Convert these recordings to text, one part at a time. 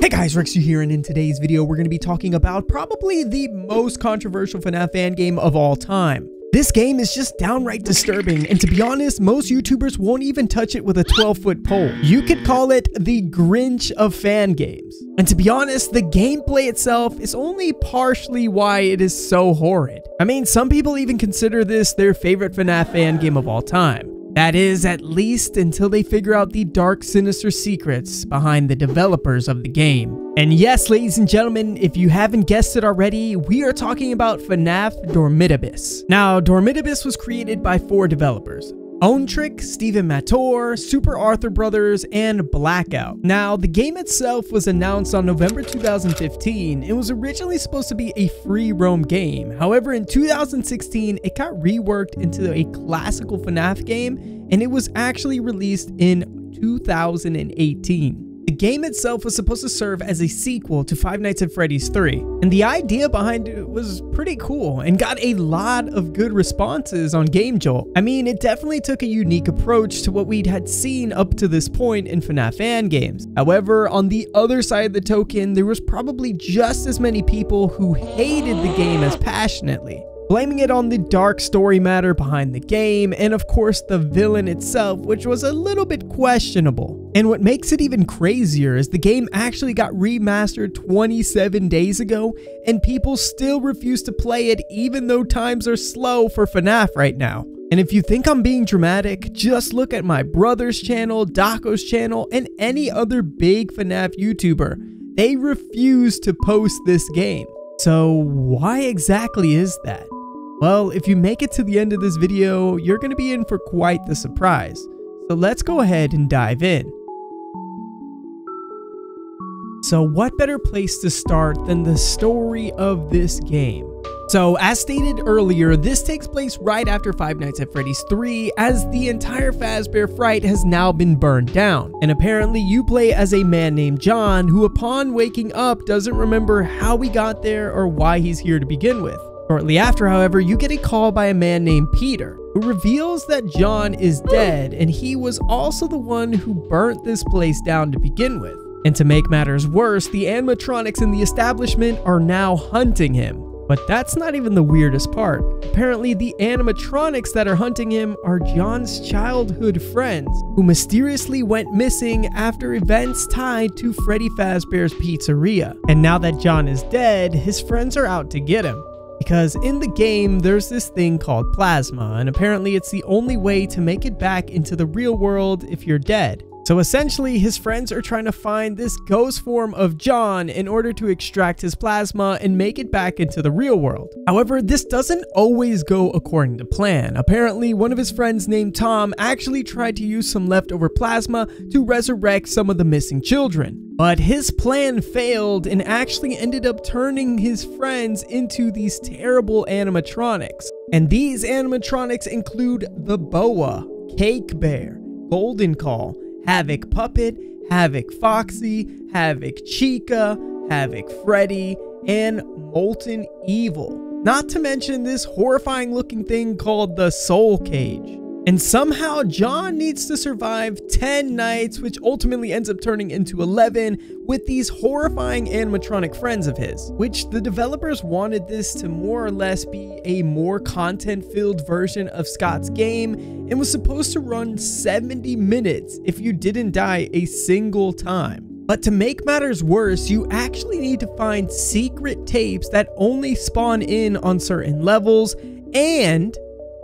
Hey guys, Rexter here, and in today's video, we're going to be talking about probably the most controversial FNAF fan game of all time. This game is just downright disturbing, and to be honest, most YouTubers won't even touch it with a 12-foot pole. You could call it the Grinch of fan games. And to be honest, the gameplay itself is only partially why it is so horrid. I mean, some people even consider this their favorite FNAF fan game of all time. That is, at least until they figure out the dark, sinister secrets behind the developers of the game. And yes, ladies and gentlemen, if you haven't guessed it already, we are talking about FNAF Dormitabis. Now, Dormitabis was created by four developers, Owntrick, Stephen Mator, Super Arthur Brothers, and Blackout. Now, the game itself was announced on November 2015 and was originally supposed to be a free roam game. However, in 2016, it got reworked into a classical FNAF game and it was actually released in 2018. The game itself was supposed to serve as a sequel to Five Nights at Freddy's 3, and the idea behind it was pretty cool and got a lot of good responses on GameJolt. I mean, it definitely took a unique approach to what we'd had seen up to this point in FNAF fan games. However, on the other side of the token, there was probably just as many people who hated the game as passionately blaming it on the dark story matter behind the game, and of course the villain itself, which was a little bit questionable. And what makes it even crazier is the game actually got remastered 27 days ago, and people still refuse to play it even though times are slow for FNAF right now. And if you think I'm being dramatic, just look at my brother's channel, Dawko's channel, and any other big FNAF YouTuber. They refuse to post this game. So why exactly is that? Well, if you make it to the end of this video, you're going to be in for quite the surprise. So let's go ahead and dive in. So what better place to start than the story of this game? So, as stated earlier, this takes place right after Five Nights at Freddy's 3, as the entire Fazbear Fright has now been burned down. And apparently, you play as a man named John, who upon waking up doesn't remember how he got there or why he's here to begin with. Shortly after, however, you get a call by a man named Peter, who reveals that John is dead and he was also the one who burnt this place down to begin with. And to make matters worse, the animatronics in the establishment are now hunting him. But that's not even the weirdest part. Apparently, the animatronics that are hunting him are John's childhood friends, who mysteriously went missing after events tied to Freddy Fazbear's Pizzeria. And now that John is dead, his friends are out to get him. Because in the game, there's this thing called plasma, and apparently it's the only way to make it back into the real world if you're dead. So essentially, his friends are trying to find this ghost form of John in order to extract his plasma and make it back into the real world. However, this doesn't always go according to plan. Apparently, one of his friends named Tom actually tried to use some leftover plasma to resurrect some of the missing children. But his plan failed and actually ended up turning his friends into these terrible animatronics. And these animatronics include the Boa, Cake Bear, Golden Call, Havoc Puppet, Havoc Foxy, Havoc Chica, Havoc Freddy, and Molten Evil. Not to mention this horrifying looking thing called the Soul Cage. And somehow John needs to survive 10 nights, which ultimately ends up turning into 11 with these horrifying animatronic friends of his, which the developers wanted this to more or less be a more content-filled version of Scott's game and was supposed to run 70 minutes if you didn't die a single time. But to make matters worse, you actually need to find secret tapes that only spawn in on certain levels and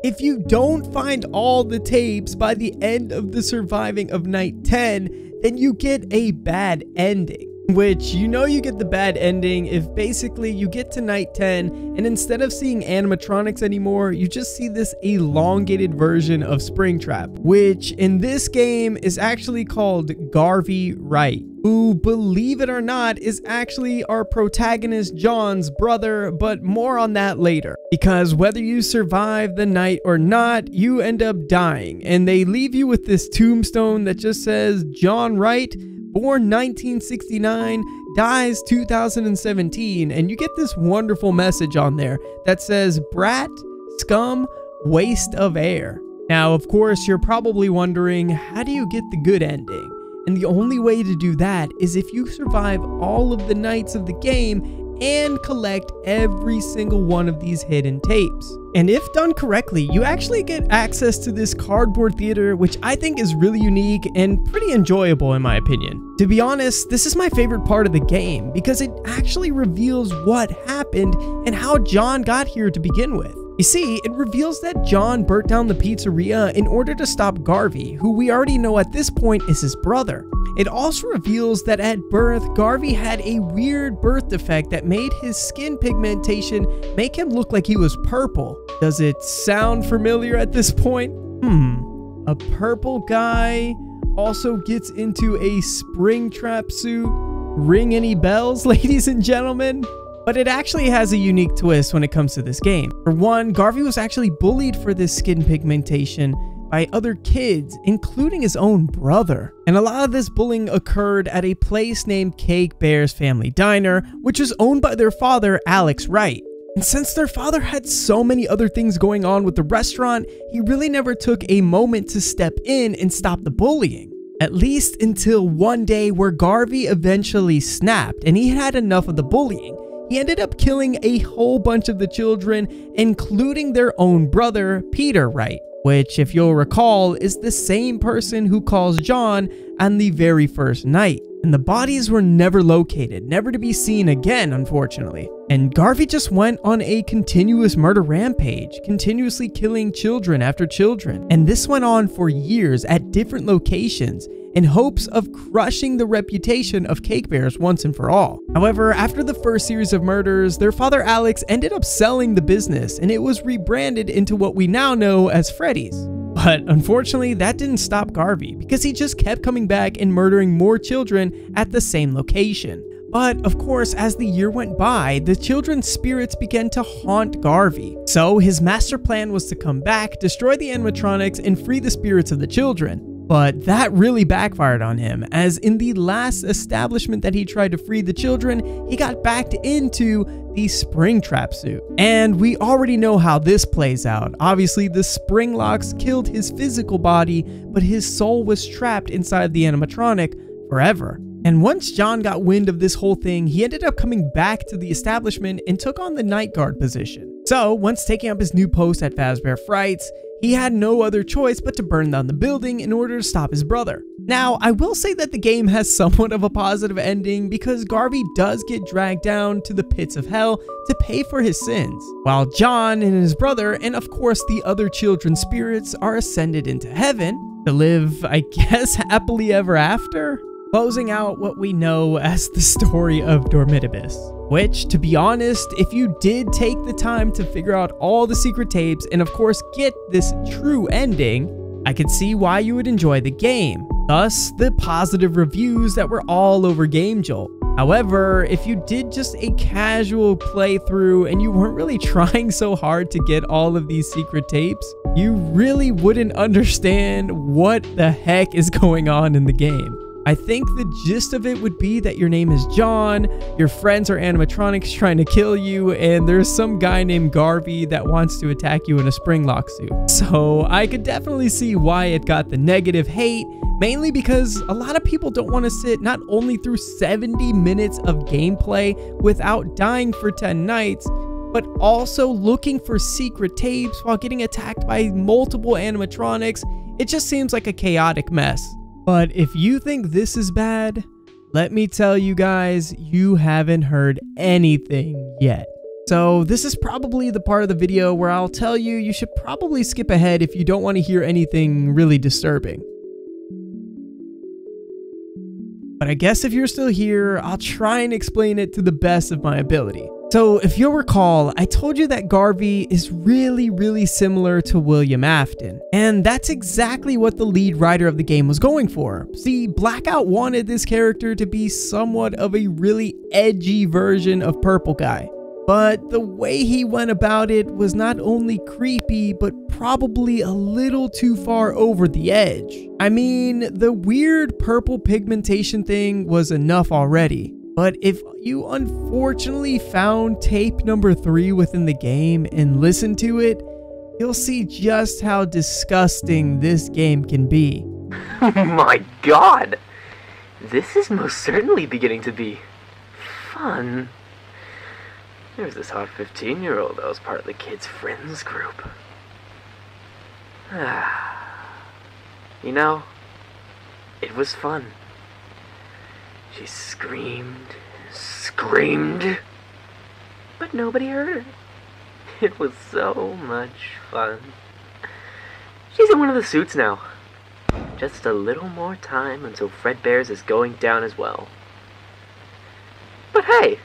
if you don't find all the tapes by the end of the surviving of night 10, then you get a bad ending. Which you know you get the bad ending if basically you get to night 10 and instead of seeing animatronics anymore, you just see this elongated version of Springtrap, which in this game is actually called Garvey Wright who, believe it or not, is actually our protagonist John's brother, but more on that later. Because whether you survive the night or not, you end up dying, and they leave you with this tombstone that just says John Wright, born 1969, dies 2017, and you get this wonderful message on there that says brat, scum, waste of air. Now, of course, you're probably wondering, how do you get the good ending? And the only way to do that is if you survive all of the nights of the game and collect every single one of these hidden tapes. And if done correctly, you actually get access to this cardboard theater, which I think is really unique and pretty enjoyable in my opinion. To be honest, this is my favorite part of the game because it actually reveals what happened and how John got here to begin with. You see, it reveals that John burnt down the pizzeria in order to stop Garvey, who we already know at this point is his brother. It also reveals that at birth, Garvey had a weird birth defect that made his skin pigmentation make him look like he was purple. Does it sound familiar at this point? Hmm, a purple guy also gets into a Springtrap suit? Ring any bells, ladies and gentlemen? But it actually has a unique twist when it comes to this game. For one, Garvey was actually bullied for this skin pigmentation by other kids, including his own brother. And a lot of this bullying occurred at a place named Cake Bear's Family Diner, which was owned by their father, Alex Wright. And since their father had so many other things going on with the restaurant, he really never took a moment to step in and stop the bullying. At least until one day where Garvey eventually snapped and he had enough of the bullying he ended up killing a whole bunch of the children, including their own brother, Peter Wright, which, if you'll recall, is the same person who calls John on the very first night. And the bodies were never located, never to be seen again, unfortunately. And Garvey just went on a continuous murder rampage, continuously killing children after children. And this went on for years at different locations, in hopes of crushing the reputation of Cake Bears once and for all. However, after the first series of murders, their father Alex ended up selling the business and it was rebranded into what we now know as Freddy's. But unfortunately, that didn't stop Garvey because he just kept coming back and murdering more children at the same location. But of course, as the year went by, the children's spirits began to haunt Garvey. So his master plan was to come back, destroy the animatronics, and free the spirits of the children. But that really backfired on him, as in the last establishment that he tried to free the children, he got backed into the Springtrap suit. And we already know how this plays out. Obviously, the spring locks killed his physical body, but his soul was trapped inside the animatronic forever. And once John got wind of this whole thing, he ended up coming back to the establishment and took on the night guard position. So, once taking up his new post at Fazbear Frights, he had no other choice but to burn down the building in order to stop his brother. Now, I will say that the game has somewhat of a positive ending because Garvey does get dragged down to the pits of hell to pay for his sins, while John and his brother, and of course the other children's spirits, are ascended into heaven to live, I guess, happily ever after? Closing out what we know as the story of Dormitabis. Which, to be honest, if you did take the time to figure out all the secret tapes and of course get this true ending, I could see why you would enjoy the game. Thus, the positive reviews that were all over GameJolt. However, if you did just a casual playthrough and you weren't really trying so hard to get all of these secret tapes, you really wouldn't understand what the heck is going on in the game. I think the gist of it would be that your name is John, your friends are animatronics trying to kill you, and there's some guy named Garvey that wants to attack you in a spring lock suit. So I could definitely see why it got the negative hate, mainly because a lot of people don't want to sit not only through 70 minutes of gameplay without dying for 10 nights, but also looking for secret tapes while getting attacked by multiple animatronics. It just seems like a chaotic mess. But if you think this is bad, let me tell you guys, you haven't heard anything yet. So this is probably the part of the video where I'll tell you you should probably skip ahead if you don't want to hear anything really disturbing. But I guess if you're still here, I'll try and explain it to the best of my ability. So, if you'll recall, I told you that Garvey is really, really similar to William Afton, and that's exactly what the lead writer of the game was going for. See, Blackout wanted this character to be somewhat of a really edgy version of Purple Guy. But the way he went about it was not only creepy, but probably a little too far over the edge. I mean, the weird purple pigmentation thing was enough already. But if you unfortunately found tape number three within the game and listened to it, you'll see just how disgusting this game can be. My god! this is most certainly beginning to be fun. There's this hot 15 year old that was part of the kids' friends group. Ah. you know, it was fun. She screamed, screamed, but nobody heard her. It was so much fun. She's in one of the suits now. Just a little more time until Fredbear's is going down as well. But hey,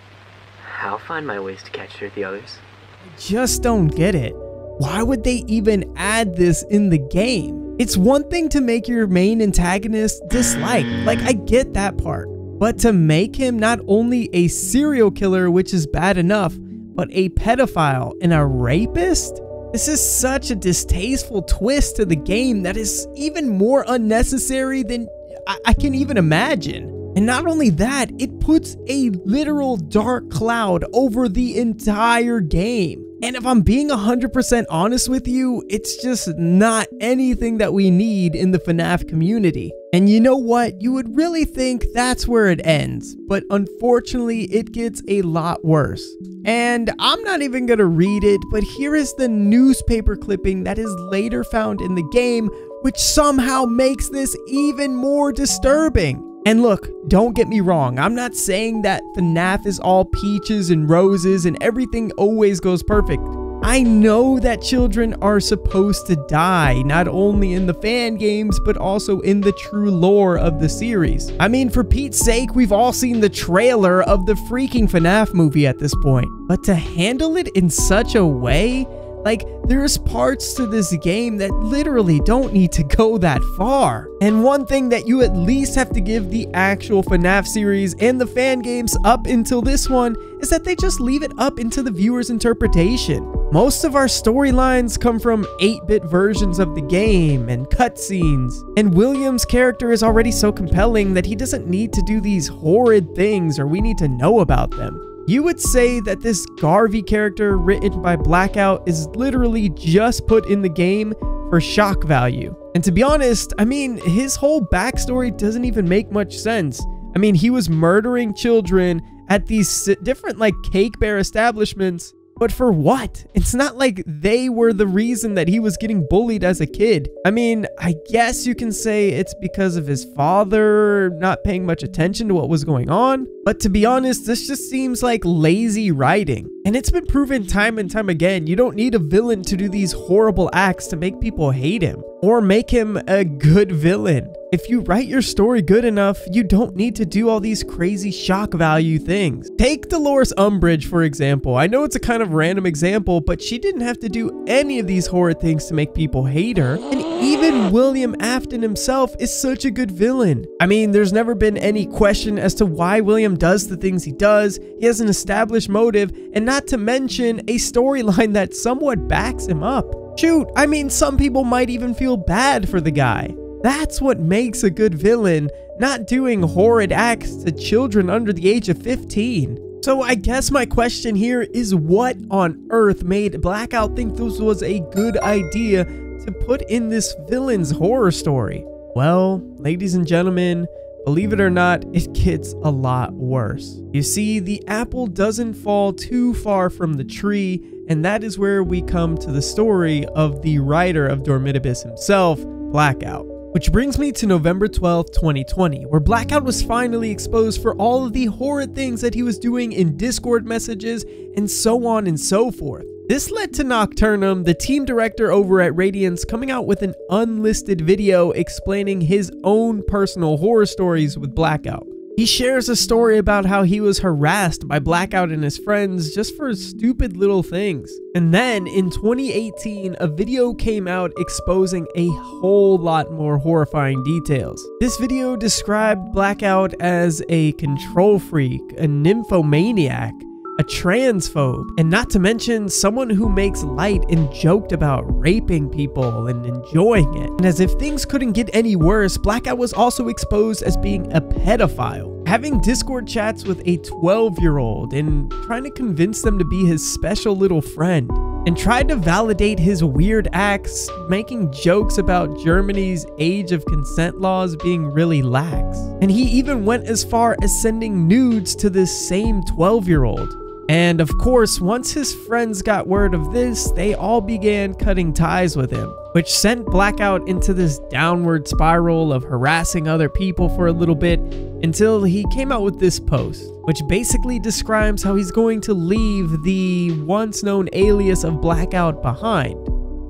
I'll find my ways to catch her the others. I just don't get it. Why would they even add this in the game? It's one thing to make your main antagonist dislike, like I get that part. But to make him not only a serial killer, which is bad enough, but a pedophile and a rapist? This is such a distasteful twist to the game that is even more unnecessary than I, I can even imagine. And not only that, it puts a literal dark cloud over the entire game. And if I'm being 100% honest with you, it's just not anything that we need in the FNAF community. And you know what? You would really think that's where it ends, but unfortunately, it gets a lot worse. And I'm not even gonna read it, but here is the newspaper clipping that is later found in the game, which somehow makes this even more disturbing. And look, don't get me wrong, I'm not saying that FNAF is all peaches and roses and everything always goes perfect. I know that children are supposed to die, not only in the fan games, but also in the true lore of the series. I mean, for Pete's sake, we've all seen the trailer of the freaking FNAF movie at this point. But to handle it in such a way like, there's parts to this game that literally don't need to go that far. And one thing that you at least have to give the actual FNAF series and the fan games up until this one is that they just leave it up into the viewer's interpretation. Most of our storylines come from 8-bit versions of the game and cutscenes, and William's character is already so compelling that he doesn't need to do these horrid things or we need to know about them. You would say that this Garvey character written by Blackout is literally just put in the game for shock value. And to be honest, I mean, his whole backstory doesn't even make much sense. I mean, he was murdering children at these different like cake bear establishments but for what? It's not like they were the reason that he was getting bullied as a kid. I mean, I guess you can say it's because of his father not paying much attention to what was going on. But to be honest, this just seems like lazy writing. And it's been proven time and time again, you don't need a villain to do these horrible acts to make people hate him or make him a good villain. If you write your story good enough, you don't need to do all these crazy shock value things. Take Dolores Umbridge, for example. I know it's a kind of random example, but she didn't have to do any of these horrid things to make people hate her. And even William Afton himself is such a good villain. I mean, there's never been any question as to why William does the things he does. He has an established motive, and not to mention a storyline that somewhat backs him up. Shoot, I mean, some people might even feel bad for the guy. That's what makes a good villain, not doing horrid acts to children under the age of 15. So I guess my question here is what on earth made Blackout think this was a good idea to put in this villain's horror story? Well, ladies and gentlemen, believe it or not, it gets a lot worse. You see, the apple doesn't fall too far from the tree, and that is where we come to the story of the writer of Dormitabis himself, Blackout. Which brings me to November 12, 2020, where Blackout was finally exposed for all of the horrid things that he was doing in Discord messages and so on and so forth. This led to Nocturnum, the team director over at Radiance, coming out with an unlisted video explaining his own personal horror stories with Blackout. He shares a story about how he was harassed by Blackout and his friends just for stupid little things. And then in 2018, a video came out exposing a whole lot more horrifying details. This video described Blackout as a control freak, a nymphomaniac, a transphobe, and not to mention someone who makes light and joked about raping people and enjoying it. And as if things couldn't get any worse, Blackout was also exposed as being a pedophile, having Discord chats with a 12 year old and trying to convince them to be his special little friend. and tried to validate his weird acts, making jokes about Germany's age of consent laws being really lax. And he even went as far as sending nudes to this same 12 year old. And of course, once his friends got word of this, they all began cutting ties with him, which sent Blackout into this downward spiral of harassing other people for a little bit until he came out with this post, which basically describes how he's going to leave the once known alias of Blackout behind,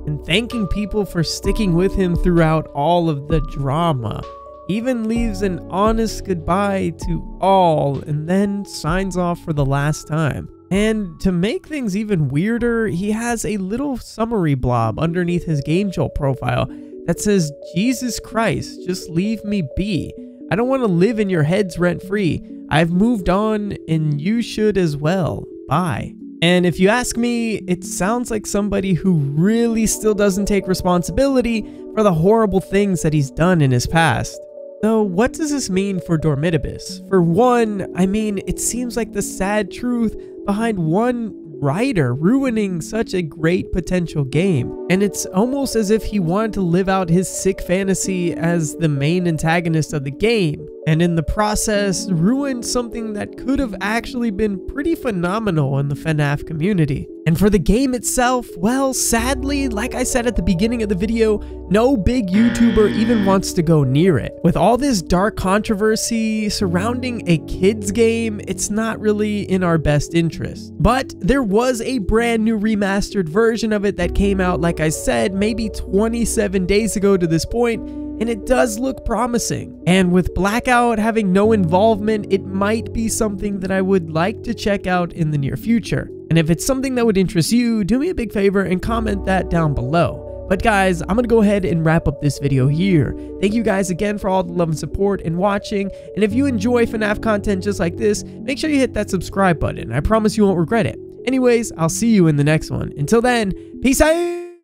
and thanking people for sticking with him throughout all of the drama even leaves an honest goodbye to all and then signs off for the last time. And to make things even weirder, he has a little summary blob underneath his Game Jolt profile that says, Jesus Christ, just leave me be. I don't want to live in your heads rent free. I've moved on and you should as well. Bye. And if you ask me, it sounds like somebody who really still doesn't take responsibility for the horrible things that he's done in his past. So, what does this mean for Dormitabis? For one, I mean, it seems like the sad truth behind one writer ruining such a great potential game. And it's almost as if he wanted to live out his sick fantasy as the main antagonist of the game and in the process ruined something that could have actually been pretty phenomenal in the FNAF community. And for the game itself, well, sadly, like I said at the beginning of the video, no big YouTuber even wants to go near it. With all this dark controversy surrounding a kid's game, it's not really in our best interest. But there was a brand new remastered version of it that came out, like I said, maybe 27 days ago to this point, and it does look promising. And with Blackout having no involvement, it might be something that I would like to check out in the near future. And if it's something that would interest you, do me a big favor and comment that down below. But guys, I'm going to go ahead and wrap up this video here. Thank you guys again for all the love and support and watching. And if you enjoy FNAF content just like this, make sure you hit that subscribe button. I promise you won't regret it. Anyways, I'll see you in the next one. Until then, peace out!